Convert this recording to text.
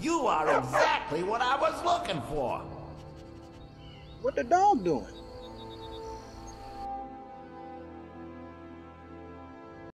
You are exactly what I was looking for. What the dog doing?